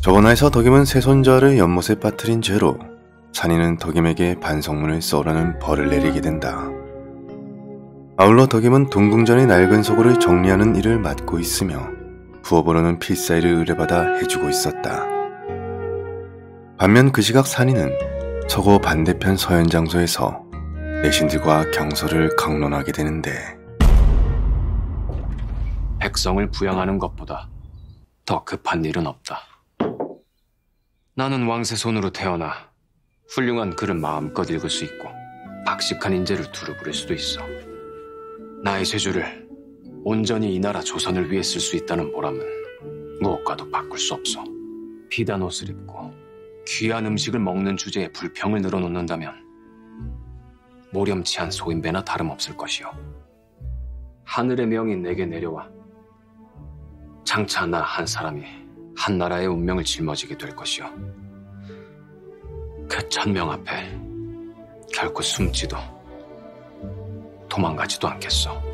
저번화에서 덕임은 새손자를 연못에 빠뜨린 죄로 산이는 덕임에게 반성문을 써라는 벌을 내리게 된다. 아울러 덕임은 동궁전의 낡은 서고를 정리하는 일을 맡고 있으며 부업으로는 필사일을 의뢰받아 해주고 있었다. 반면 그 시각 산이는 서고 반대편 서현 장소에서 내신들과 경서를 강론하게 되는데 백성을 부양하는 것보다 더 급한 일은 없다. 나는 왕세 손으로 태어나 훌륭한 글을 마음껏 읽을 수 있고 박식한 인재를 두루 부릴 수도 있어. 나의 쇠주를 온전히 이 나라 조선을 위해 쓸 수 있다는 보람은 무엇과도 바꿀 수 없어. 비단 옷을 입고 귀한 음식을 먹는 주제에 불평을 늘어놓는다면 모렴치한 소인배나 다름없을 것이요. 하늘의 명이 내게 내려와 장차 나 한 사람이 한 나라의 운명을 짊어지게 될 것이요. 그 천명 앞에 결코 숨지도 도망가지도 않겠어.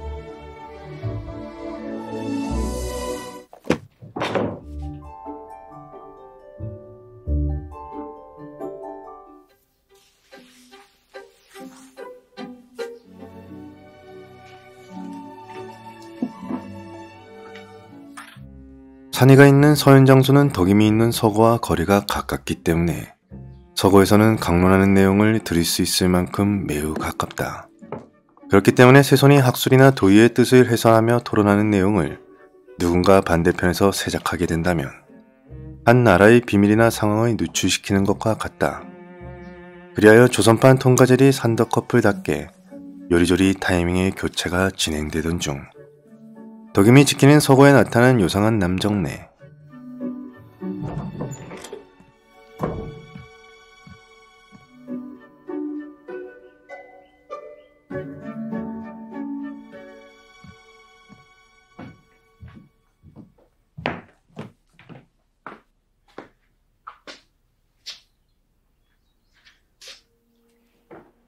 산이가 있는 서현 장소는 덕임이 있는 서고와 거리가 가깝기 때문에 서고에서는 강론하는 내용을 들을 수 있을 만큼 매우 가깝다. 그렇기 때문에 세손이 학술이나 도의의 뜻을 해설하며 토론하는 내용을 누군가 반대편에서 세작하게 된다면 한 나라의 비밀이나 상황을 누출시키는 것과 같다. 그리하여 조선판 통과젤이 산더 커플답게 요리조리 타이밍의 교체가 진행되던 중 덕임이 지키는 서고에 나타난 요상한 남정네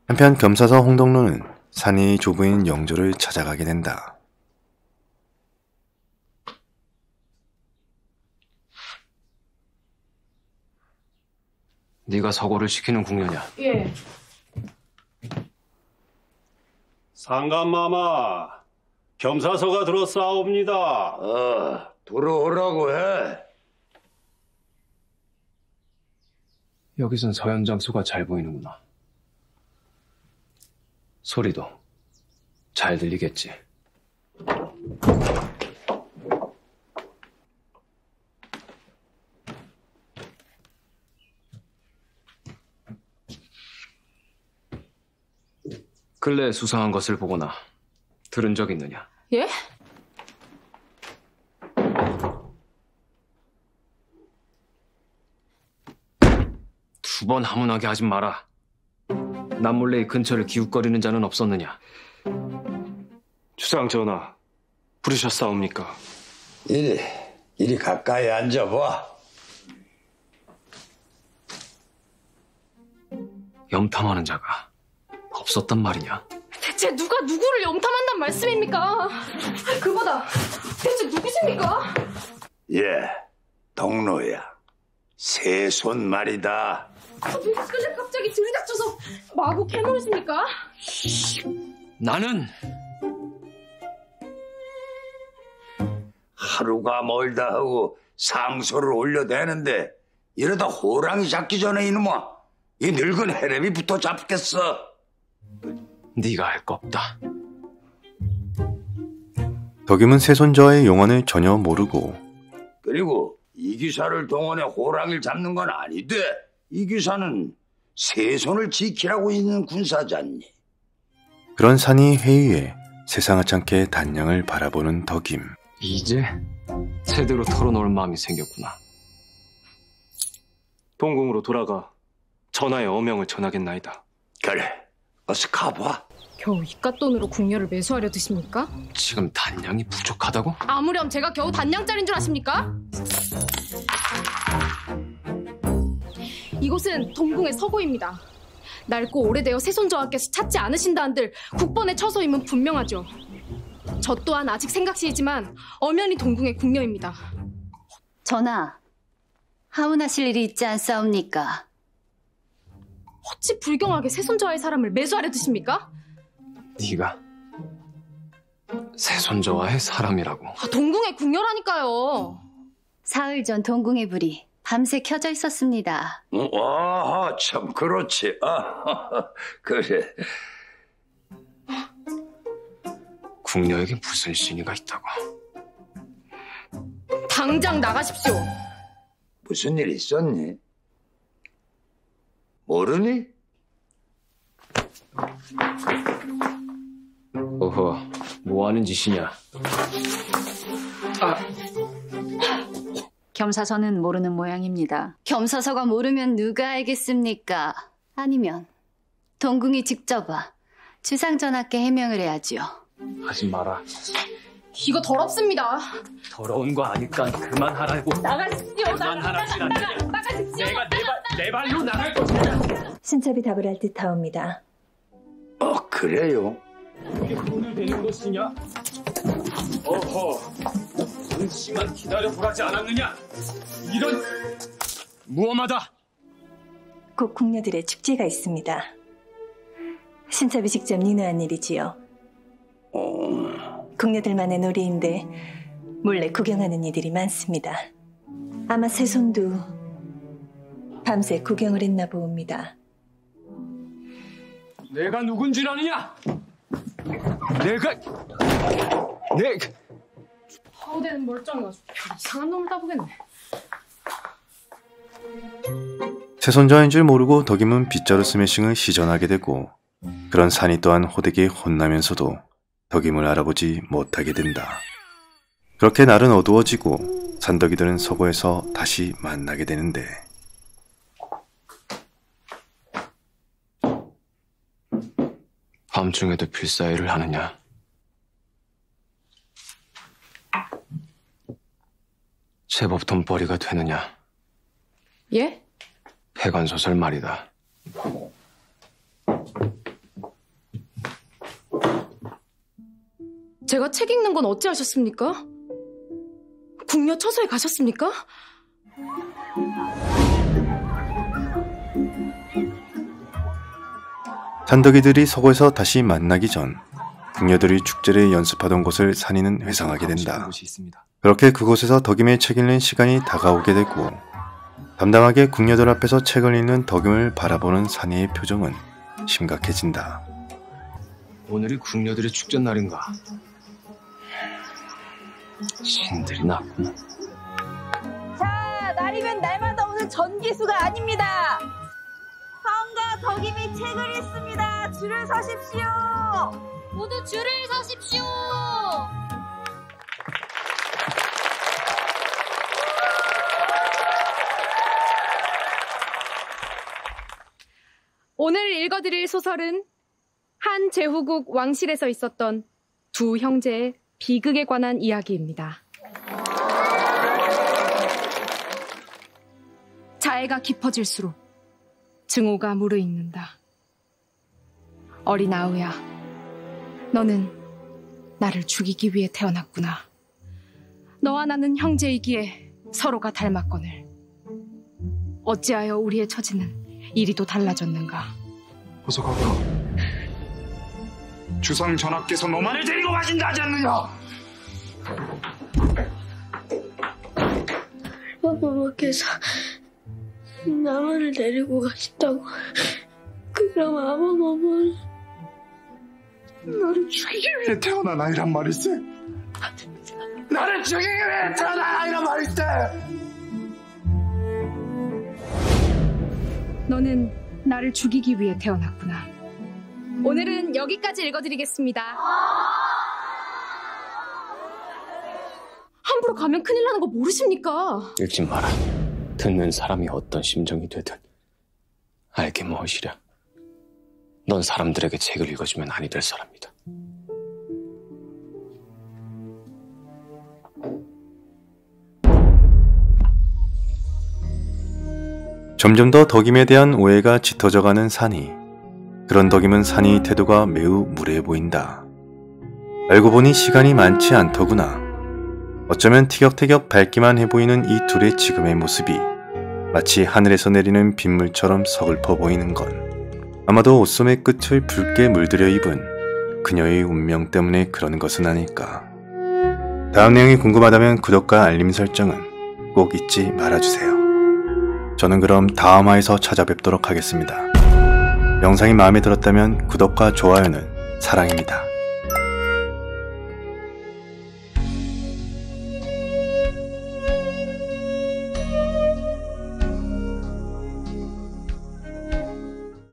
한편 겸사서 홍덕로는 산이 조부인 영조를 찾아가게 된다. 네가 서고를 시키는 궁녀냐? 예. 상감마마, 겸사서가 들어싸옵니다. 어, 들어오라고 해. 여기선 서현 장수가 잘 보이는구나. 소리도 잘 들리겠지. 근래 수상한 것을 보거나 들은 적 있느냐? 예? 두 번 하문하게 하지 마라. 남몰래 이 근처를 기웃거리는 자는 없었느냐? 주상 전하, 부르셨사옵니까? 이리, 이리 가까이 앉아봐. 염탐하는 자가 없었단 말이냐? 대체 누가 누구를 염탐한단 말씀입니까? 그보다 대체 누구십니까? 예, 동로야. 새손 말이다. 왜 그래 갑자기 들이닥쳐서 마구 캐물으십니까? 나는 하루가 멀다 하고 상소를 올려대는데 이러다 호랑이 잡기 전에 이놈아 이 늙은 해렘이 붙어 잡겠어. 네가 할 거 없다. 덕임은 세손자의 용언을 전혀 모르고 그리고 이 기사를 동원해 호랑이를 잡는 건 아니대. 이 기사는 세손을 지키라고 있는 군사잖니. 그런 산이 회의에 세상하찮게 단양을 바라보는 덕임. 이제 제대로 털어놓을 마음이 생겼구나. 동궁으로 돌아가 전하의 어명을 전하겠나이다. 그래, 어서 가봐. 겨우 이깟 돈으로 궁녀를 매수하려 드십니까? 지금 단량이 부족하다고? 아무렴 제가 겨우 단냥짜린 줄 아십니까? 이곳은 동궁의 서고입니다. 낡고 오래되어 세손저하께서 찾지 않으신다 한들 국번의 처소임은 분명하죠. 저 또한 아직 생각시이지만 엄연히 동궁의 궁녀입니다. 전하, 하문하실 일이 있지 않사옵니까? 어찌 불경하게 세손자의 사람을 매수하려 드십니까? 네가 새손자와의 사람이라고. 아, 동궁의 궁녀라니까요. 사흘 전 동궁의 불이 밤새 켜져 있었습니다. 어, 아, 참 그렇지. 아, 그래. 궁녀에게 무슨 신의가 있다고. 당장 나가십시오. 무슨 일 있었니? 모르니? 어허, 뭐 하는 짓이냐? 겸사서는 모르는 모양입니다. 겸사서가 모르면 누가 알겠습니까? 아니면 동궁이 직접 와 주상전하께 해명을 해야지요. 하지 마라. 이거 더럽습니다. 더러운 거 아니까 그만하라고. 나가십시오. 그만하라지 않느냐. 나가십시오. 내가 내, 발, 내 발로 나갈 것이야. 신첩이 답을 할 듯하옵니다. 어, 그래요. 이게 돈을 되는 것이냐? 어허, 잠시만 기다려보라지 않았느냐? 이런 무엄하다. 곧 궁녀들의 축제가 있습니다. 신첩이 직접 니누한 일이지요. 어, 궁녀들만의 놀이인데 몰래 구경하는 이들이 많습니다. 아마 세손도 밤새 구경을 했나 보옵니다. 내가 누군 줄 아느냐? 내가 내 하우대는 멀쩡해가지고 이상한 놈을 따보겠네. 세손자인 줄 모르고 덕임은 빗자루 스매싱을 시전하게 되고 그런 산이 또한 호되게 혼나면서도 덕임을 알아보지 못하게 된다. 그렇게 날은 어두워지고 산덕이들은 서고에서 다시 만나게 되는데 밤중에도 필사일을 하느냐? 제법 돈벌이가 되느냐? 예? 폐관소설 말이다. 제가 책 읽는 건 어찌하셨습니까? 궁녀 처소에 가셨습니까? 산덕이들이 서고에서 다시 만나기 전 궁녀들이 축제를 연습하던 곳을 산이는 회상하게 된다. 곳이 있습니다. 그렇게 그곳에서 덕임의 책 읽는 시간이 다가오게 되고 담담하게 궁녀들 앞에서 책을 읽는 덕임을 바라보는 산이의 표정은 심각해진다. 오늘이 궁녀들의 축제 날인가? 신들이 났구나. 자, 날이면 날마다 오는 전기수가 아닙니다. 덕임이 책을 읽습니다. 줄을 서십시오. 모두 줄을 서십시오. 오늘 읽어드릴 소설은 한 제후국 왕실에서 있었던 두 형제의 비극에 관한 이야기입니다. 자해가 깊어질수록 증오가 무르익는다. 어린 아우야, 너는 나를 죽이기 위해 태어났구나. 너와 나는 형제이기에 서로가 닮았거늘. 어찌하여 우리의 처지는 이리도 달라졌는가? 어서 가거라. 주상 전하께서 너만을 데리고 가신다지 않느냐? 어머머께서 나만을 데리고 가신다고 그럼 아버머는 나를 죽이기 위해 태어난 아이란 말일세. 나를 죽이기 위해 태어난 아이란 말일세. 너는 나를 죽이기 위해 태어났구나. 오늘은 여기까지 읽어드리겠습니다. 함부로 가면 큰일 나는 거 모르십니까? 읽지 마라. 듣는 사람이 어떤 심정이 되든 알게 무엇이랴. 넌 사람들에게 책을 읽어주면 아니 될 사람이다. 점점 더 덕임에 대한 오해가 짙어져가는 산이. 그런 덕임은 산이 태도가 매우 무례해 보인다. 알고 보니 시간이 많지 않더구나. 어쩌면 티격태격 밝기만 해 보이는 이 둘의 지금의 모습이 마치 하늘에서 내리는 빗물처럼 서글퍼 보이는 건 아마도 옷소매 끝을 붉게 물들여 입은 그녀의 운명 때문에 그러는 것은 아닐까. 다음 내용이 궁금하다면 구독과 알림 설정은 꼭 잊지 말아주세요. 저는 그럼 다음 화에서 찾아뵙도록 하겠습니다. 영상이 마음에 들었다면 구독과 좋아요는 사랑입니다.